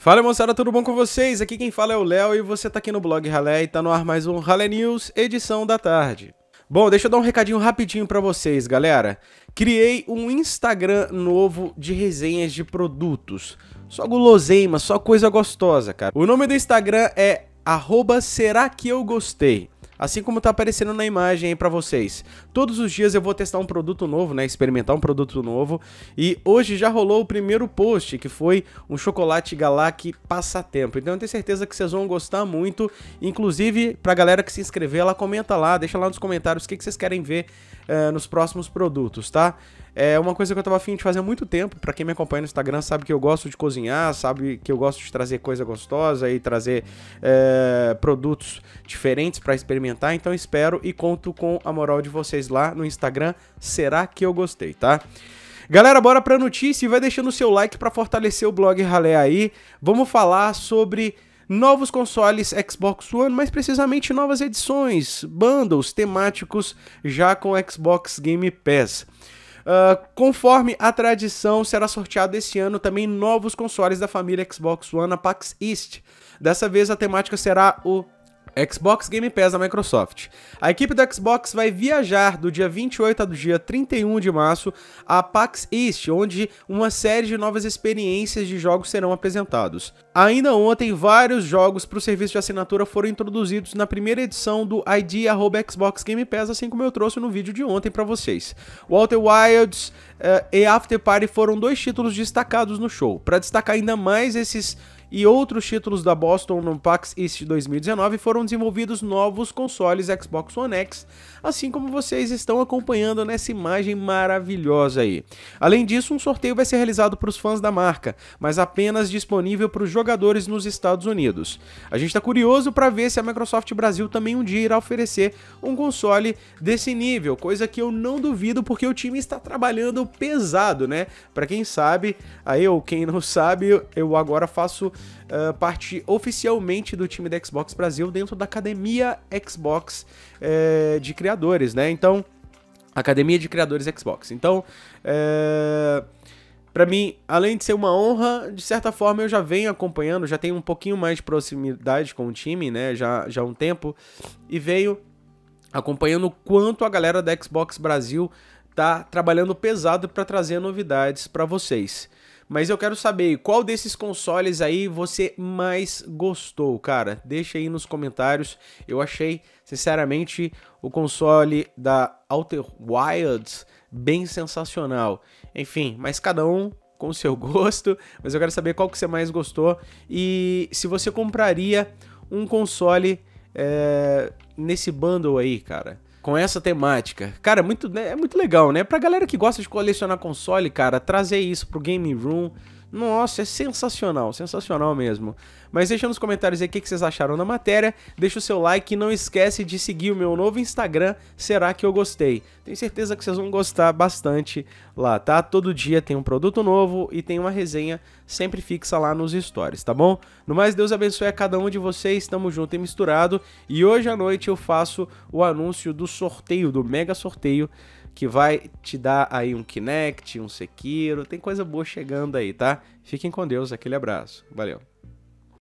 Fala moçada, tudo bom com vocês? Aqui quem fala é o Léo e você tá aqui no blog Ralé e tá no ar mais um Ralé News, edição da tarde. Bom, deixa eu dar um recadinho rapidinho para vocês, galera. Criei um Instagram novo de resenhas de produtos. Só guloseima, só coisa gostosa, cara. O nome do Instagram é arroba será que eu gostei assim como tá aparecendo na imagem aí para vocês. Todos os dias eu vou testar um produto novo, né, experimentar um produto novo, e hoje já rolou o primeiro post, que foi um chocolate Galac passatempo. Então eu tenho certeza que vocês vão gostar muito, inclusive pra galera que se inscrever, ela comenta lá, deixa lá nos comentários o que, que vocês querem ver uh, nos próximos produtos, tá? É uma coisa que eu tava afim de fazer há muito tempo. Para quem me acompanha no Instagram sabe que eu gosto de cozinhar, sabe que eu gosto de trazer coisa gostosa e trazer é, produtos diferentes para experimentar. Então espero e conto com a moral de vocês lá no Instagram. Será que eu gostei, tá? Galera, bora pra notícia e vai deixando o seu like para fortalecer o blog Ralé aí. Vamos falar sobre novos consoles Xbox One, mais precisamente novas edições, bundles temáticos já com Xbox Game Pass. Uh, conforme a tradição, será sorteado esse ano também novos consoles da família Xbox One, a PAX East. Dessa vez a temática será o Xbox Game Pass da Microsoft. A equipe do Xbox vai viajar do dia 28 ao dia 31 de março a PAX East, onde uma série de novas experiências de jogos serão apresentados. Ainda ontem, vários jogos para o serviço de assinatura foram introduzidos na primeira edição do ID Xbox Game Pass, assim como eu trouxe no vídeo de ontem para vocês. Walter Wilds uh, e After Party foram dois títulos destacados no show. Para destacar ainda mais esses e outros títulos da Boston no PAX East 2019 foram desenvolvidos novos consoles Xbox One X, assim como vocês estão acompanhando nessa imagem maravilhosa aí. Além disso, um sorteio vai ser realizado para os fãs da marca, mas apenas disponível para os jogadores nos Estados Unidos. A gente está curioso para ver se a Microsoft Brasil também um dia irá oferecer um console desse nível, coisa que eu não duvido porque o time está trabalhando pesado, né? Para quem sabe, aí ou quem não sabe, eu agora faço uh, parte oficialmente do time da Xbox Brasil dentro da Academia Xbox uh, de Criadores, né? Então, Academia de Criadores Xbox. Então, uh, eh, para mim, além de ser uma honra, de certa forma eu já venho acompanhando, já tenho um pouquinho mais de proximidade com o time, né? Já, já há um tempo. E veio acompanhando o quanto a galera da Xbox Brasil tá trabalhando pesado para trazer novidades para vocês. Mas eu quero saber qual desses consoles aí você mais gostou, cara. Deixa aí nos comentários. Eu achei, sinceramente, o console da Outer Wilds bem sensacional. Enfim, mas cada um com o seu gosto, mas eu quero saber qual que você mais gostou e se você compraria um console é, nesse bundle aí, cara com essa temática. Cara, é muito, né, é muito legal, né? Pra galera que gosta de colecionar console, cara, trazer isso pro Game Room nossa, é sensacional, sensacional mesmo. Mas deixa nos comentários aí o que vocês acharam da matéria, deixa o seu like e não esquece de seguir o meu novo Instagram, Será Que Eu Gostei. Tenho certeza que vocês vão gostar bastante lá, tá? Todo dia tem um produto novo e tem uma resenha sempre fixa lá nos stories, tá bom? No mais, Deus abençoe a cada um de vocês, tamo junto e misturado. E hoje à noite eu faço o anúncio do sorteio, do mega sorteio que vai te dar aí um Kinect, um Sekiro, tem coisa boa chegando aí, tá? Fiquem com Deus, aquele abraço. Valeu.